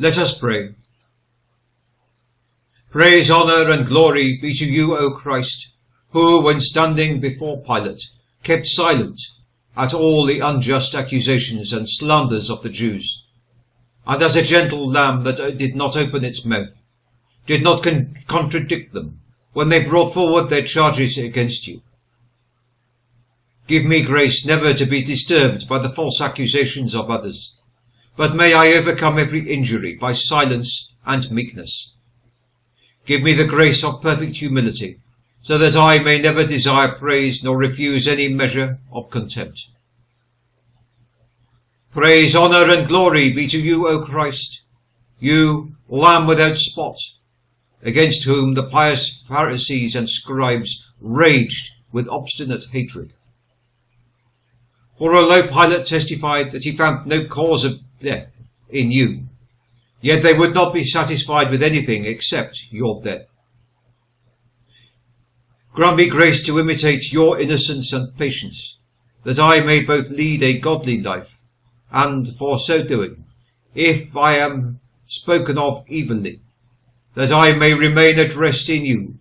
Let us pray. Praise, honour and glory be to you, O Christ, who, when standing before Pilate, kept silent at all the unjust accusations and slanders of the Jews, and as a gentle lamb that did not open its mouth, did not con contradict them when they brought forward their charges against you. Give me grace never to be disturbed by the false accusations of others, but may I overcome every injury by silence and meekness. Give me the grace of perfect humility, so that I may never desire praise nor refuse any measure of contempt. Praise, honour and glory be to you, O Christ, you, Lamb without spot, against whom the pious Pharisees and scribes raged with obstinate hatred. For although Pilate testified that he found no cause of in you, yet they would not be satisfied with anything except your death. Grant me grace to imitate your innocence and patience, that I may both lead a godly life, and for so doing, if I am spoken of evilly, that I may remain at rest in you,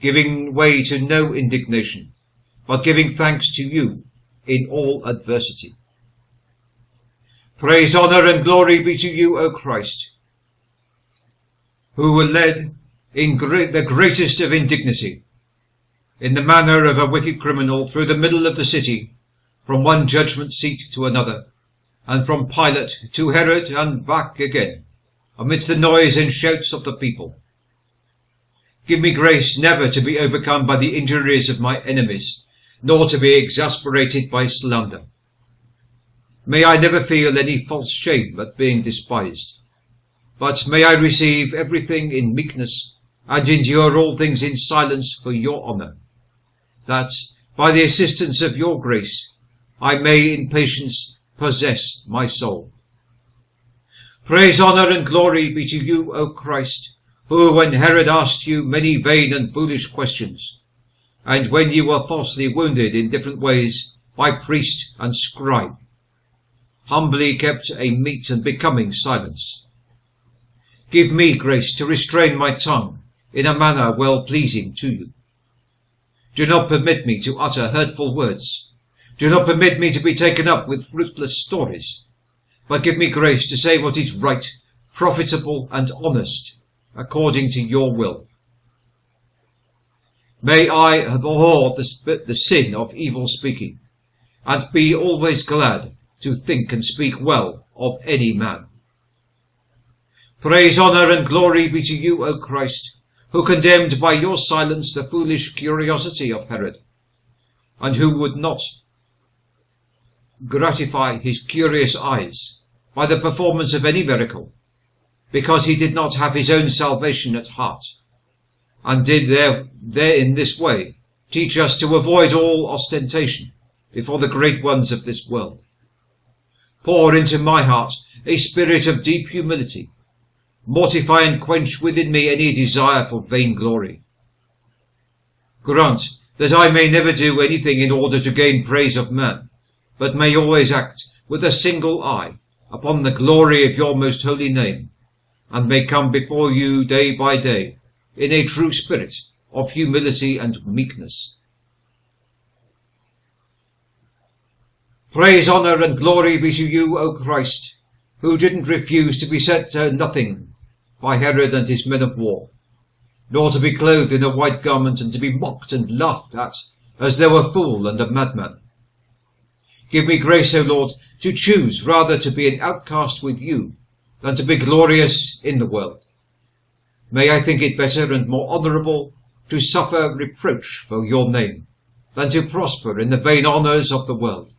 giving way to no indignation, but giving thanks to you in all adversity. Praise, honour and glory be to you, O Christ, who were led in great, the greatest of indignity, in the manner of a wicked criminal through the middle of the city, from one judgment seat to another, and from Pilate to Herod and back again, amidst the noise and shouts of the people. Give me grace never to be overcome by the injuries of my enemies, nor to be exasperated by slander. May I never feel any false shame at being despised, but may I receive everything in meekness, and endure all things in silence for your honour, that, by the assistance of your grace, I may in patience possess my soul. Praise, honour, and glory be to you, O Christ, who, when Herod asked you many vain and foolish questions, and when you were falsely wounded in different ways by priest and scribe, humbly kept a meet and becoming silence. Give me grace to restrain my tongue in a manner well pleasing to you. Do not permit me to utter hurtful words. Do not permit me to be taken up with fruitless stories, but give me grace to say what is right, profitable, and honest, according to your will. May I abhor the, the sin of evil speaking, and be always glad to think and speak well of any man. Praise, honour, and glory be to you, O Christ, who condemned by your silence the foolish curiosity of Herod, and who would not gratify his curious eyes by the performance of any miracle, because he did not have his own salvation at heart and did there, there in this way teach us to avoid all ostentation before the great ones of this world. Pour into my heart a spirit of deep humility. Mortify and quench within me any desire for vainglory. Grant that I may never do anything in order to gain praise of man, but may always act with a single eye upon the glory of your most holy name, and may come before you day by day in a true spirit of humility and meekness. Praise, honour, and glory be to you, O Christ, who didn't refuse to be set to nothing by Herod and his men of war, nor to be clothed in a white garment and to be mocked and laughed at as though a fool and a madman. Give me grace, O Lord, to choose rather to be an outcast with you than to be glorious in the world. May I think it better and more honourable to suffer reproach for your name than to prosper in the vain honours of the world.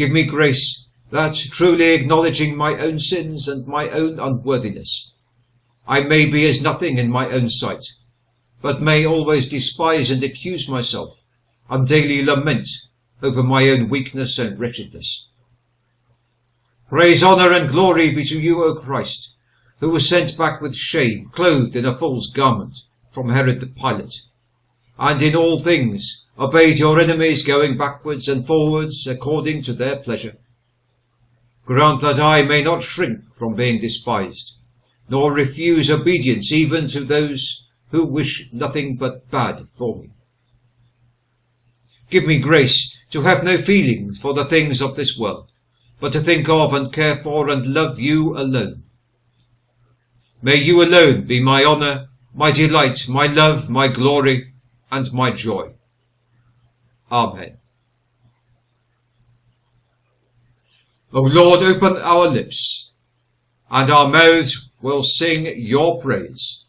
Give me grace that, truly acknowledging my own sins and my own unworthiness, I may be as nothing in my own sight, but may always despise and accuse myself, and daily lament over my own weakness and wretchedness. Praise, honour, and glory be to you, O Christ, who was sent back with shame, clothed in a false garment, from Herod the Pilate, and in all things obeyed your enemies, going backwards and forwards according to their pleasure. Grant that I may not shrink from being despised, nor refuse obedience even to those who wish nothing but bad for me. Give me grace to have no feelings for the things of this world, but to think of and care for and love you alone. May you alone be my honour, my delight, my love, my glory, and my joy. Oh, Amen. O Lord, open our lips, and our mouths will sing your praise.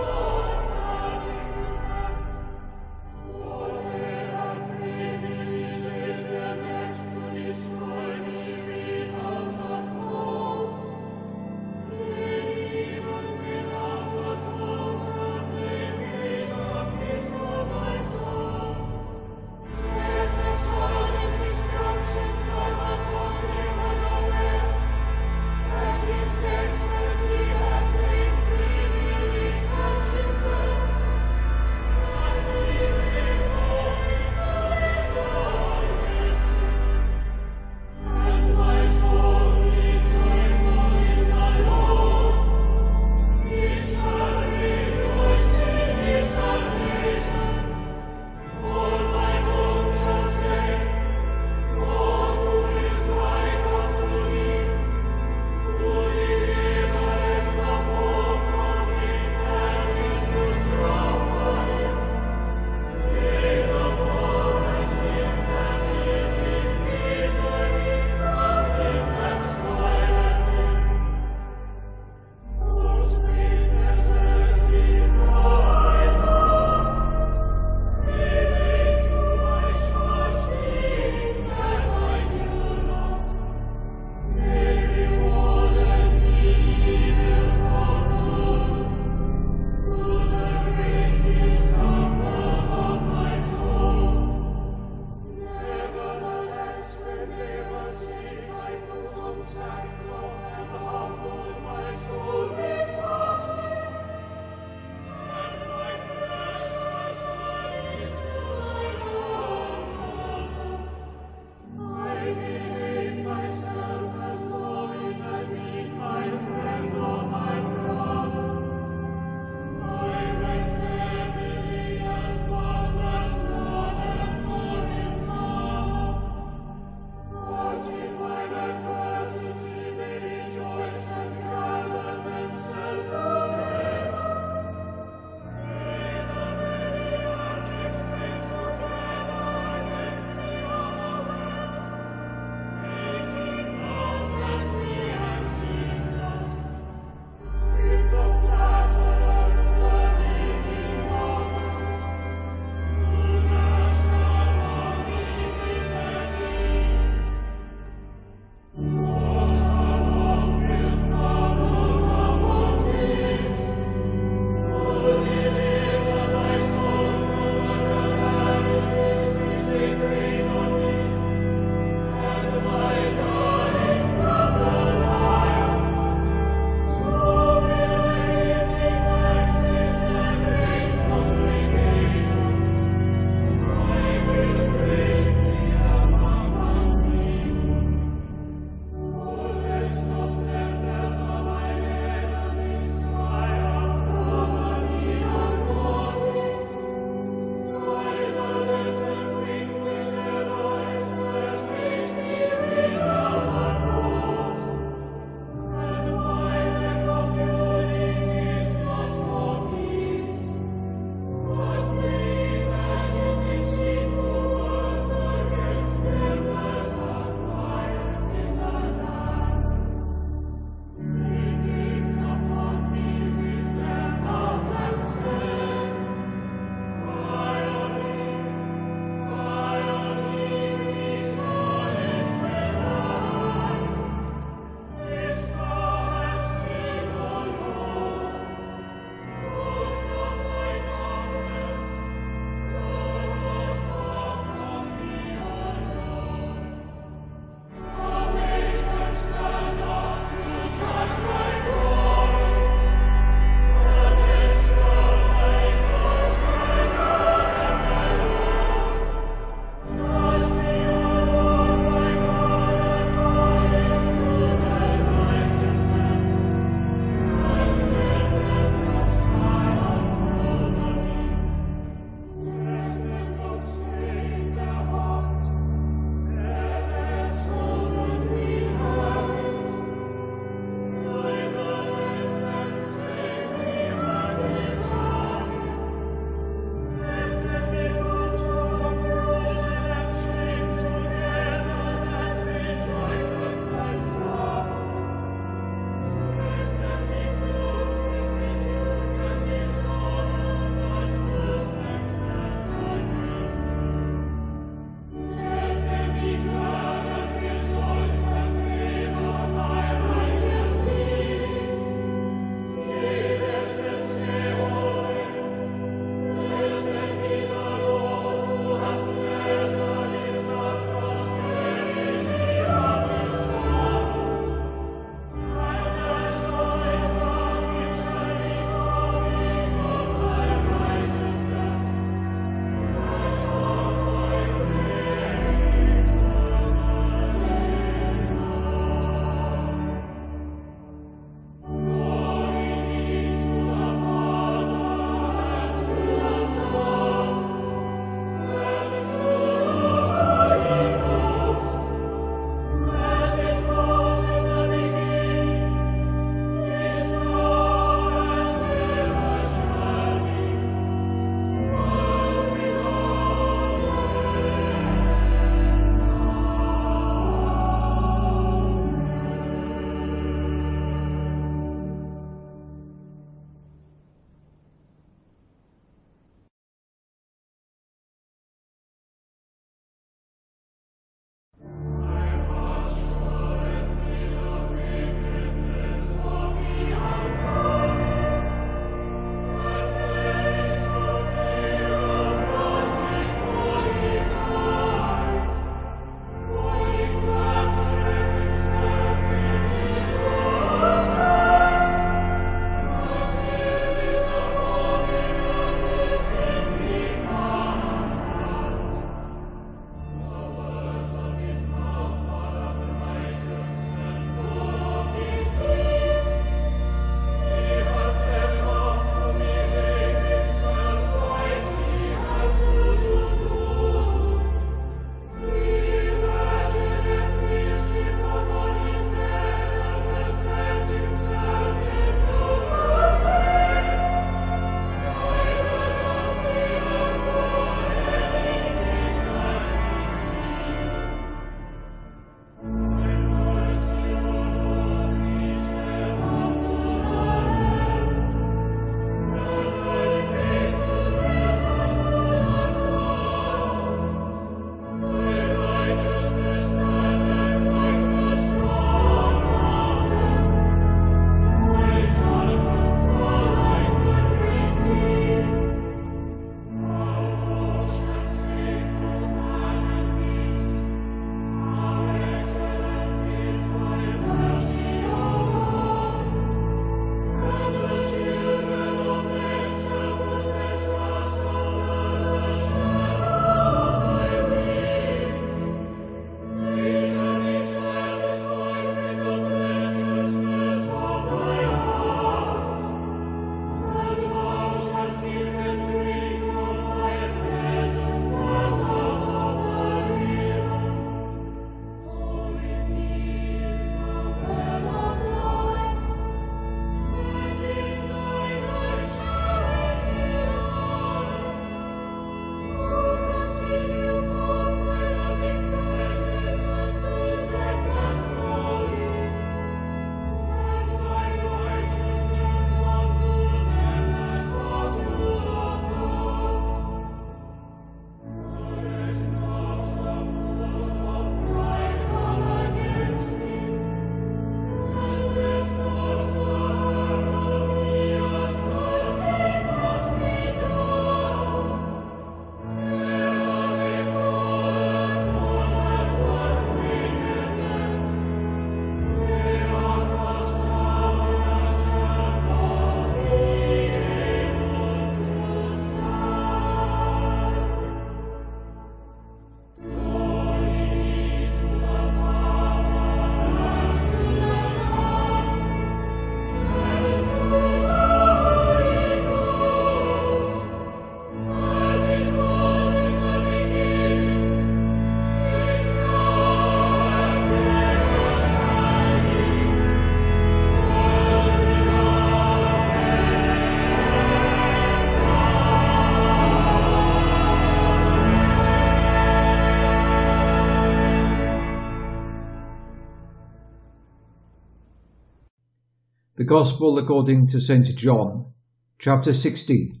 Gospel according to St. John, chapter 16.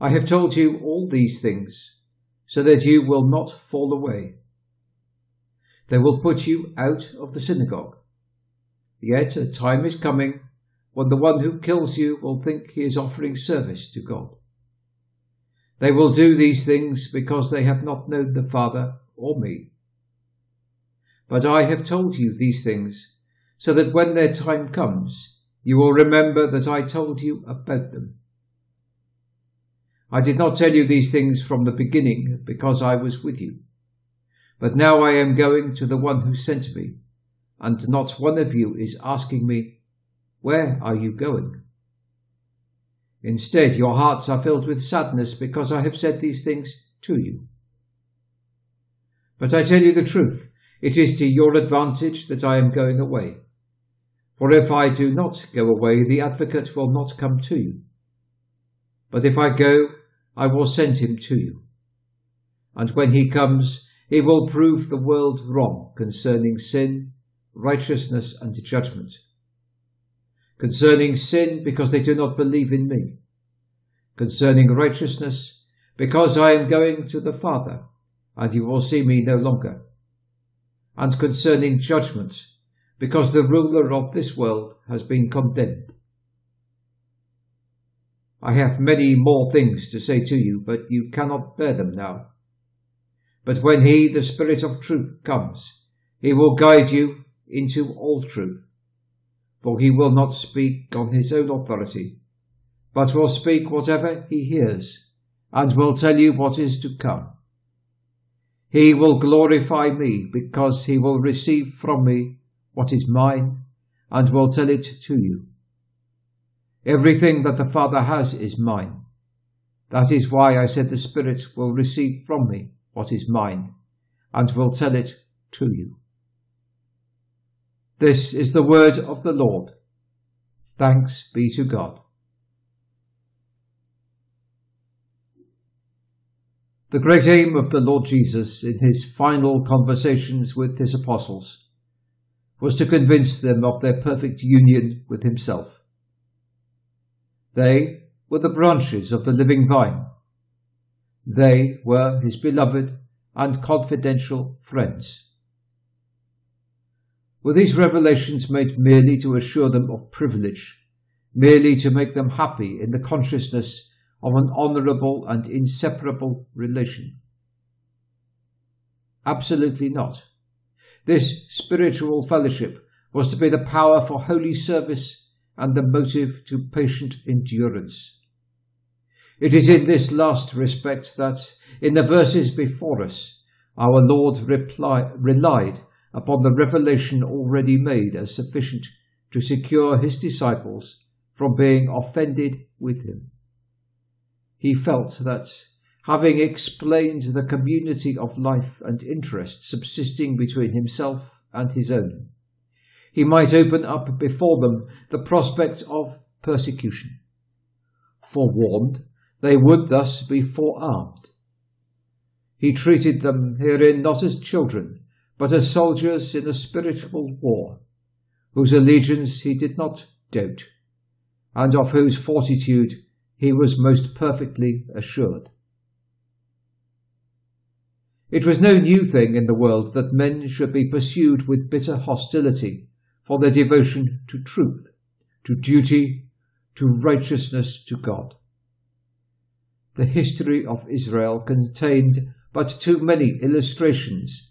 I have told you all these things so that you will not fall away. They will put you out of the synagogue. Yet a time is coming when the one who kills you will think he is offering service to God. They will do these things because they have not known the Father or me. But I have told you these things so that when their time comes, you will remember that I told you about them. I did not tell you these things from the beginning because I was with you. But now I am going to the one who sent me, and not one of you is asking me, Where are you going? Instead, your hearts are filled with sadness because I have said these things to you. But I tell you the truth, it is to your advantage that I am going away. For if I do not go away, the advocate will not come to you. But if I go, I will send him to you. And when he comes, he will prove the world wrong concerning sin, righteousness, and judgment. Concerning sin, because they do not believe in me. Concerning righteousness, because I am going to the Father, and you will see me no longer. And concerning judgment, because the ruler of this world has been condemned. I have many more things to say to you, but you cannot bear them now. But when he, the Spirit of truth, comes, he will guide you into all truth. For he will not speak on his own authority, but will speak whatever he hears, and will tell you what is to come. He will glorify me, because he will receive from me what is mine, and will tell it to you. Everything that the Father has is mine. That is why I said the Spirit will receive from me what is mine, and will tell it to you. This is the word of the Lord. Thanks be to God. The great aim of the Lord Jesus in his final conversations with his apostles was to convince them of their perfect union with himself. They were the branches of the living vine. They were his beloved and confidential friends. Were these revelations made merely to assure them of privilege, merely to make them happy in the consciousness of an honourable and inseparable relation? Absolutely not. This spiritual fellowship was to be the power for holy service and the motive to patient endurance. It is in this last respect that, in the verses before us, our Lord reply, relied upon the revelation already made as sufficient to secure his disciples from being offended with him. He felt that having explained the community of life and interest subsisting between himself and his own. He might open up before them the prospect of persecution. Forewarned, they would thus be forearmed. He treated them herein not as children, but as soldiers in a spiritual war, whose allegiance he did not doubt, and of whose fortitude he was most perfectly assured. It was no new thing in the world that men should be pursued with bitter hostility for their devotion to truth, to duty, to righteousness to God. The history of Israel contained but too many illustrations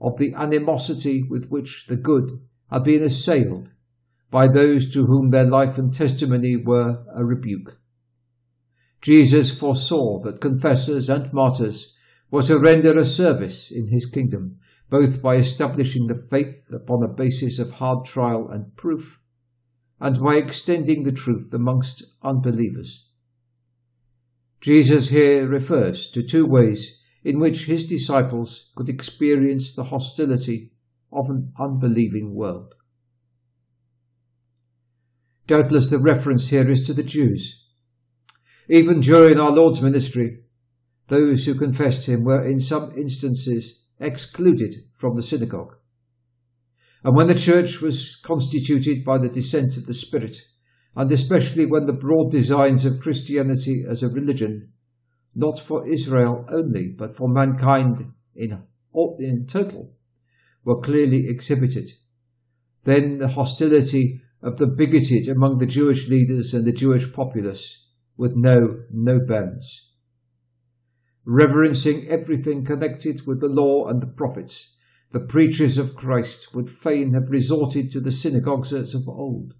of the animosity with which the good had been assailed by those to whom their life and testimony were a rebuke. Jesus foresaw that confessors and martyrs were to render a service in his kingdom, both by establishing the faith upon a basis of hard trial and proof, and by extending the truth amongst unbelievers. Jesus here refers to two ways in which his disciples could experience the hostility of an unbelieving world. Doubtless the reference here is to the Jews. Even during our Lord's ministry, those who confessed him were in some instances excluded from the synagogue. And when the church was constituted by the descent of the Spirit, and especially when the broad designs of Christianity as a religion, not for Israel only, but for mankind in, in total, were clearly exhibited, then the hostility of the bigoted among the Jewish leaders and the Jewish populace would know no bounds. Reverencing everything connected with the law and the prophets, the preachers of Christ would fain have resorted to the synagogues as of old,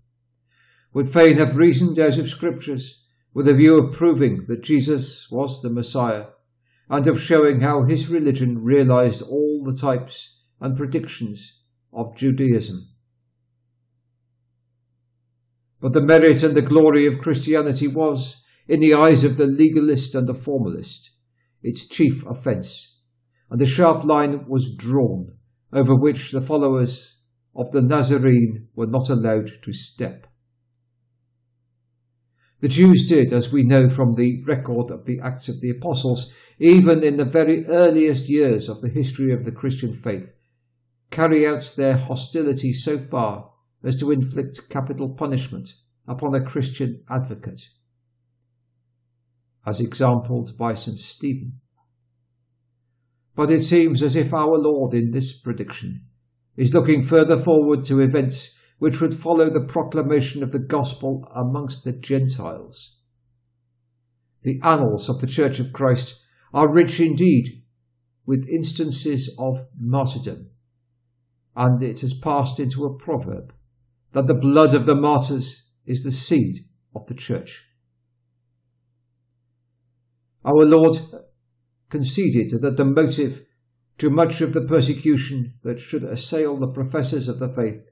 would fain have reasoned out of scriptures with a view of proving that Jesus was the Messiah and of showing how his religion realized all the types and predictions of Judaism. But the merit and the glory of Christianity was, in the eyes of the legalist and the formalist, its chief offence, and a sharp line was drawn over which the followers of the Nazarene were not allowed to step. The Jews did, as we know from the record of the Acts of the Apostles, even in the very earliest years of the history of the Christian faith, carry out their hostility so far as to inflict capital punishment upon a Christian advocate, as exampled by St. Stephen. But it seems as if our Lord in this prediction is looking further forward to events which would follow the proclamation of the gospel amongst the Gentiles. The annals of the Church of Christ are rich indeed with instances of martyrdom, and it has passed into a proverb that the blood of the martyrs is the seed of the Church. Our Lord conceded that the motive to much of the persecution that should assail the professors of the faith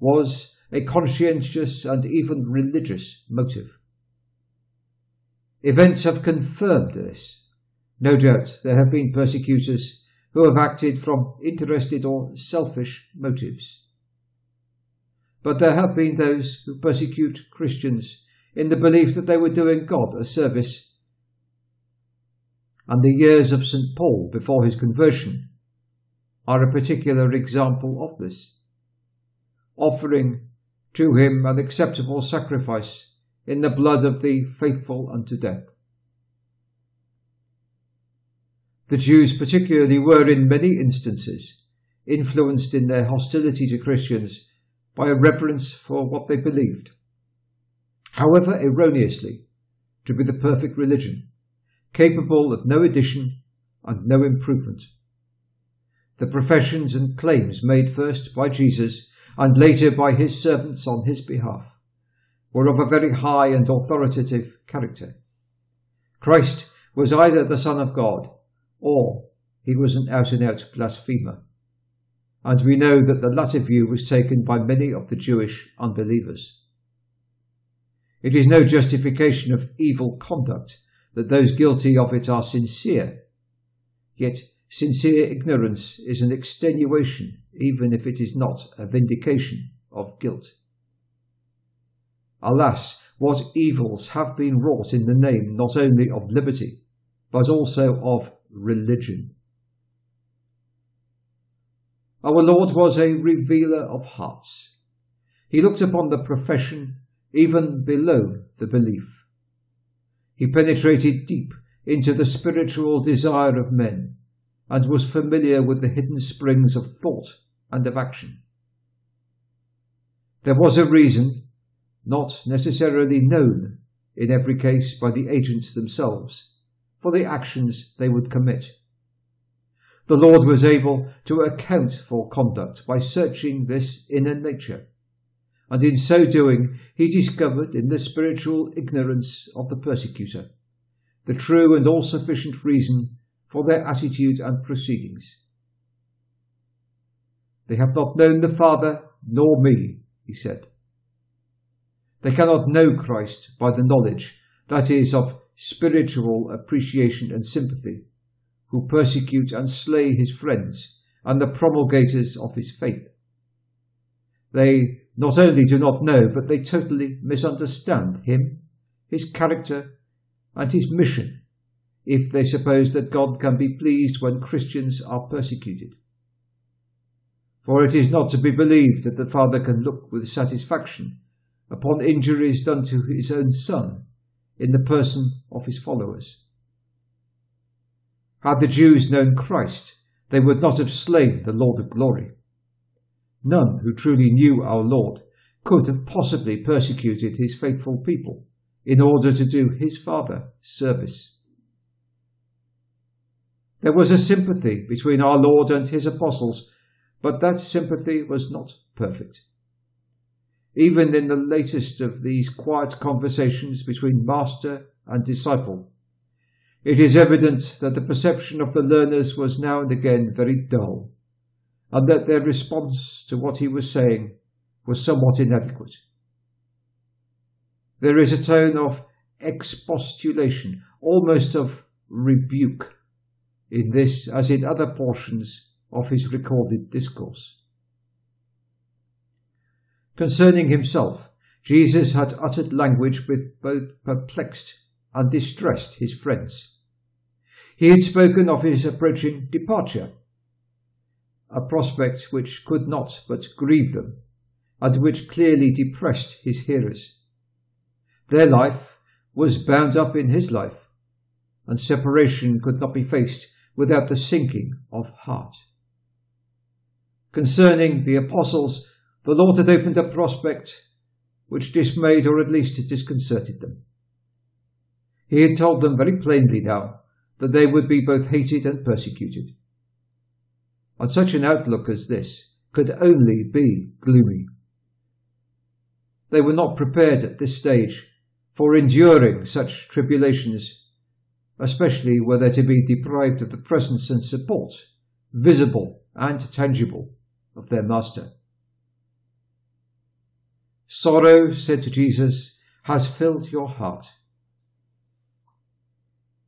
was a conscientious and even religious motive. Events have confirmed this. No doubt there have been persecutors who have acted from interested or selfish motives. But there have been those who persecute Christians in the belief that they were doing God a service and the years of St. Paul before his conversion are a particular example of this, offering to him an acceptable sacrifice in the blood of the faithful unto death. The Jews particularly were in many instances influenced in their hostility to Christians by a reverence for what they believed, however erroneously, to be the perfect religion capable of no addition and no improvement. The professions and claims made first by Jesus and later by his servants on his behalf were of a very high and authoritative character. Christ was either the Son of God or he was an out and out blasphemer. And we know that the latter view was taken by many of the Jewish unbelievers. It is no justification of evil conduct that those guilty of it are sincere. Yet sincere ignorance is an extenuation, even if it is not a vindication of guilt. Alas, what evils have been wrought in the name not only of liberty, but also of religion. Our Lord was a revealer of hearts. He looked upon the profession even below the belief. He penetrated deep into the spiritual desire of men and was familiar with the hidden springs of thought and of action. There was a reason, not necessarily known in every case by the agents themselves, for the actions they would commit. The Lord was able to account for conduct by searching this inner nature and in so doing he discovered in the spiritual ignorance of the persecutor the true and all sufficient reason for their attitude and proceedings. They have not known the Father nor me, he said. They cannot know Christ by the knowledge, that is, of spiritual appreciation and sympathy, who persecute and slay his friends and the promulgators of his faith. They not only do not know, but they totally misunderstand him, his character, and his mission if they suppose that God can be pleased when Christians are persecuted. For it is not to be believed that the Father can look with satisfaction upon injuries done to his own Son in the person of his followers. Had the Jews known Christ, they would not have slain the Lord of glory. None who truly knew our Lord could have possibly persecuted his faithful people in order to do his Father service. There was a sympathy between our Lord and his apostles, but that sympathy was not perfect. Even in the latest of these quiet conversations between master and disciple, it is evident that the perception of the learners was now and again very dull, and that their response to what he was saying was somewhat inadequate. There is a tone of expostulation, almost of rebuke, in this as in other portions of his recorded discourse. Concerning himself, Jesus had uttered language which both perplexed and distressed his friends. He had spoken of his approaching departure, a prospect which could not but grieve them, and which clearly depressed his hearers. Their life was bound up in his life, and separation could not be faced without the sinking of heart. Concerning the apostles, the Lord had opened a prospect which dismayed or at least disconcerted them. He had told them very plainly now that they would be both hated and persecuted. And such an outlook as this could only be gloomy. They were not prepared at this stage for enduring such tribulations especially were they to be deprived of the presence and support, visible and tangible, of their Master. Sorrow, said to Jesus, has filled your heart.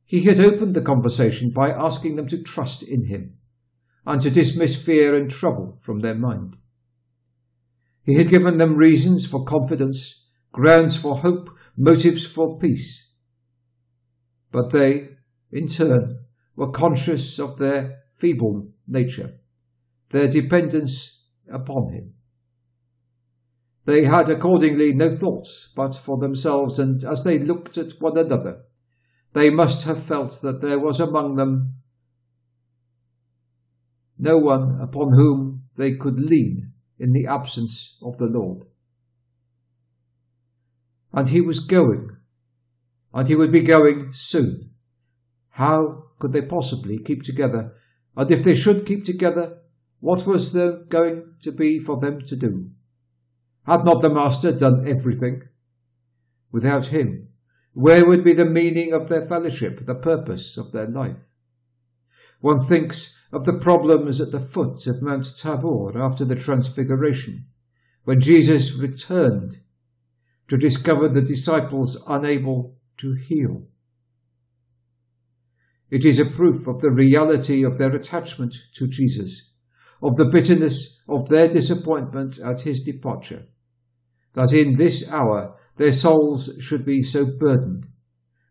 He had opened the conversation by asking them to trust in him and to dismiss fear and trouble from their mind. He had given them reasons for confidence, grounds for hope, motives for peace but they, in turn, were conscious of their feeble nature, their dependence upon him. They had accordingly no thoughts but for themselves, and as they looked at one another, they must have felt that there was among them no one upon whom they could lean in the absence of the Lord. And he was going and he would be going soon. How could they possibly keep together? And if they should keep together, what was there going to be for them to do? Had not the Master done everything? Without him, where would be the meaning of their fellowship, the purpose of their life? One thinks of the problems at the foot of Mount Tabor after the Transfiguration, when Jesus returned to discover the disciples unable to heal. It is a proof of the reality of their attachment to Jesus, of the bitterness of their disappointment at his departure, that in this hour their souls should be so burdened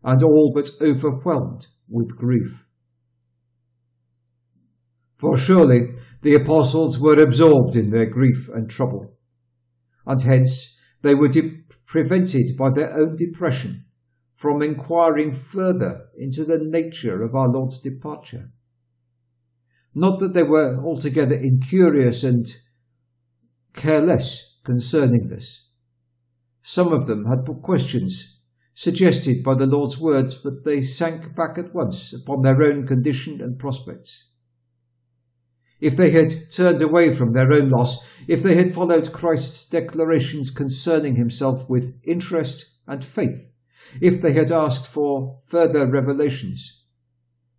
and all but overwhelmed with grief. For surely the apostles were absorbed in their grief and trouble, and hence they were de- prevented by their own depression from inquiring further into the nature of our Lord's departure. Not that they were altogether incurious and careless concerning this. Some of them had put questions suggested by the Lord's words, but they sank back at once upon their own condition and prospects. If they had turned away from their own loss, if they had followed Christ's declarations concerning himself with interest and faith, if they had asked for further revelations.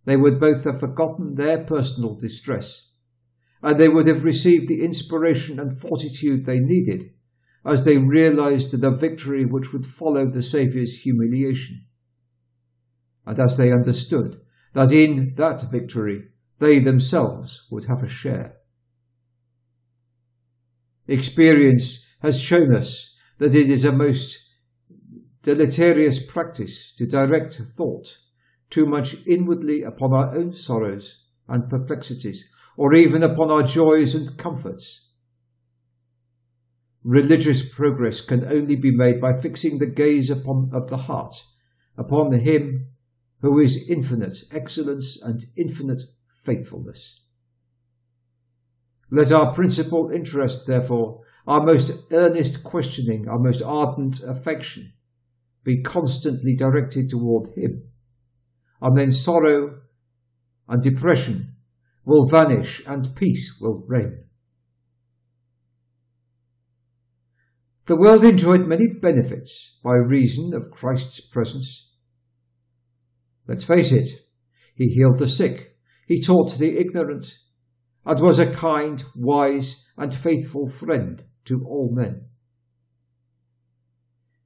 They would both have forgotten their personal distress, and they would have received the inspiration and fortitude they needed as they realized the victory which would follow the Saviour's humiliation, and as they understood that in that victory they themselves would have a share. Experience has shown us that it is a most deleterious practice to direct thought too much inwardly upon our own sorrows and perplexities, or even upon our joys and comforts, religious progress can only be made by fixing the gaze upon, of the heart upon Him who is infinite excellence and infinite faithfulness. Let our principal interest, therefore, our most earnest questioning, our most ardent affection, be constantly directed toward Him. And then sorrow and depression will vanish and peace will reign. The world enjoyed many benefits by reason of Christ's presence. Let's face it, he healed the sick, he taught the ignorant, and was a kind, wise, and faithful friend to all men.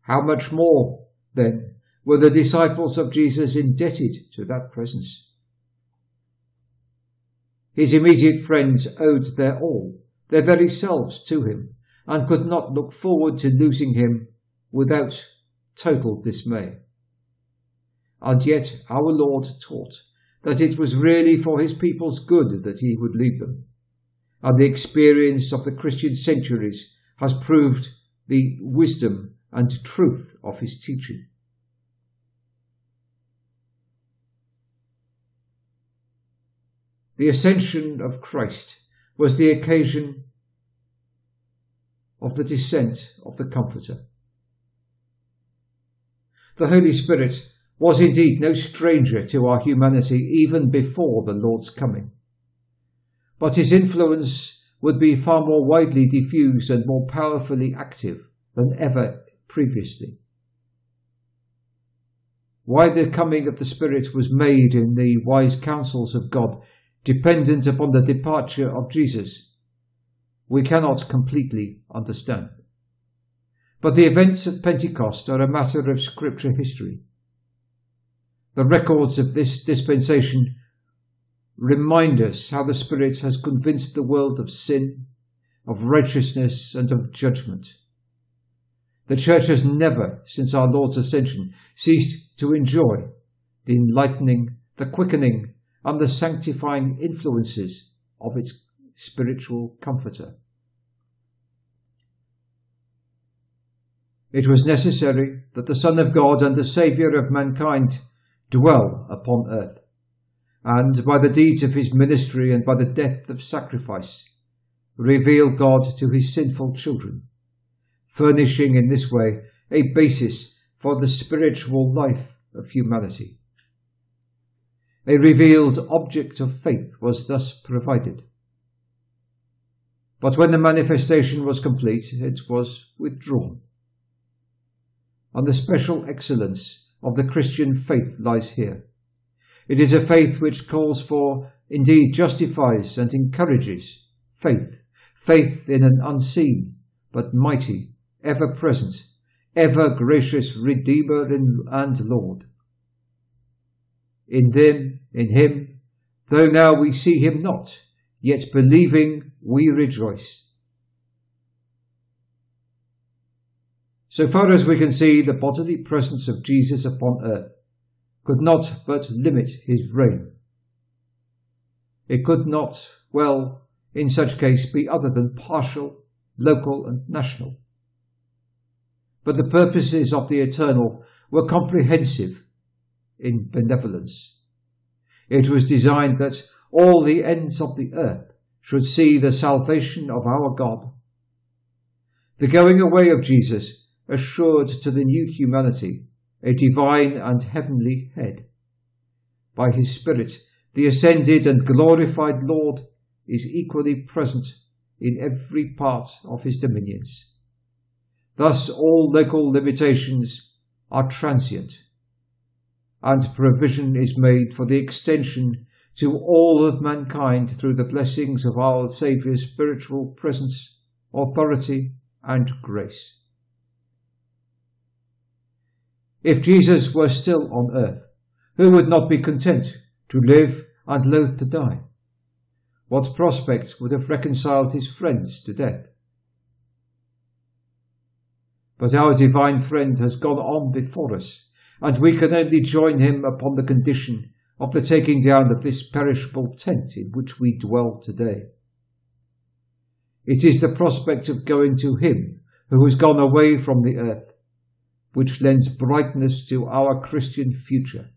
How much more, then, were the disciples of Jesus indebted to that presence? His immediate friends owed their all, their very selves to him, and could not look forward to losing him without total dismay. And yet our Lord taught that it was really for his people's good that he would leave them. And the experience of the Christian centuries has proved the wisdom and truth of his teaching. The ascension of Christ was the occasion of the descent of the Comforter. The Holy Spirit was indeed no stranger to our humanity even before the Lord's coming. But his influence would be far more widely diffused and more powerfully active than ever previously. Why the coming of the Spirit was made in the wise counsels of God, dependent upon the departure of Jesus, we cannot completely understand. But the events of Pentecost are a matter of scripture history. The records of this dispensation remind us how the Spirit has convinced the world of sin, of righteousness, and of judgment. The Church has never, since our Lord's ascension, ceased to enjoy the enlightening, the quickening, and the sanctifying influences of its spiritual comforter. It was necessary that the Son of God and the Saviour of mankind dwell upon earth. And by the deeds of his ministry and by the death of sacrifice, reveal God to his sinful children, furnishing in this way a basis for the spiritual life of humanity. A revealed object of faith was thus provided. But when the manifestation was complete, it was withdrawn. And the special excellence of the Christian faith lies here. It is a faith which calls for, indeed justifies and encourages faith, faith in an unseen but mighty, ever present, ever gracious Redeemer and Lord. In them, in him, though now we see him not, yet believing we rejoice So far as we can see, the bodily presence of Jesus upon earth could not but limit his reign. It could not, well, in such case, be other than partial, local, and national. But the purposes of the eternal were comprehensive in benevolence. It was designed that all the ends of the earth should see the salvation of our God. The going away of Jesus assured to the new humanity a divine and heavenly head. By his Spirit, the ascended and glorified Lord is equally present in every part of his dominions. Thus all local limitations are transient, and provision is made for the extension to all of mankind through the blessings of our Saviour's spiritual presence, authority, and grace. If Jesus were still on earth, who would not be content to live and loath to die? What prospect would have reconciled his friends to death? But our divine friend has gone on before us, and we can only join him upon the condition of the taking down of this perishable tent in which we dwell today. It is the prospect of going to him who has gone away from the earth, which lends brightness to our Christian future.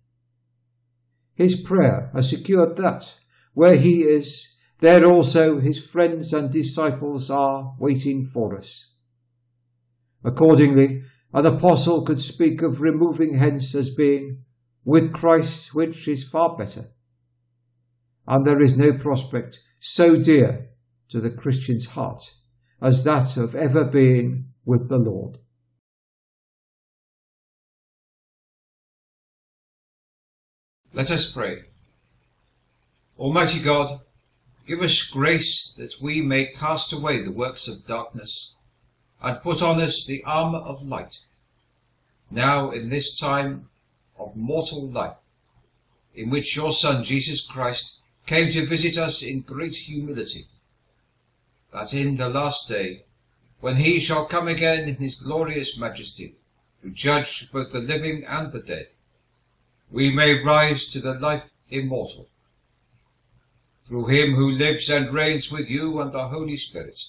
His prayer has secured that, where he is, there also his friends and disciples are waiting for us. Accordingly, an apostle could speak of removing hence as being with Christ, which is far better. And there is no prospect so dear to the Christian's heart as that of ever being with the Lord. Let us pray. Almighty God, give us grace that we may cast away the works of darkness and put on us the armour of light, now in this time of mortal life, in which your Son Jesus Christ came to visit us in great humility, that in the last day, when he shall come again in his glorious majesty, to judge both the living and the dead, we may rise to the life immortal. Through him who lives and reigns with you and the Holy Spirit,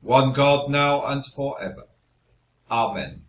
one God now and for ever. Amen.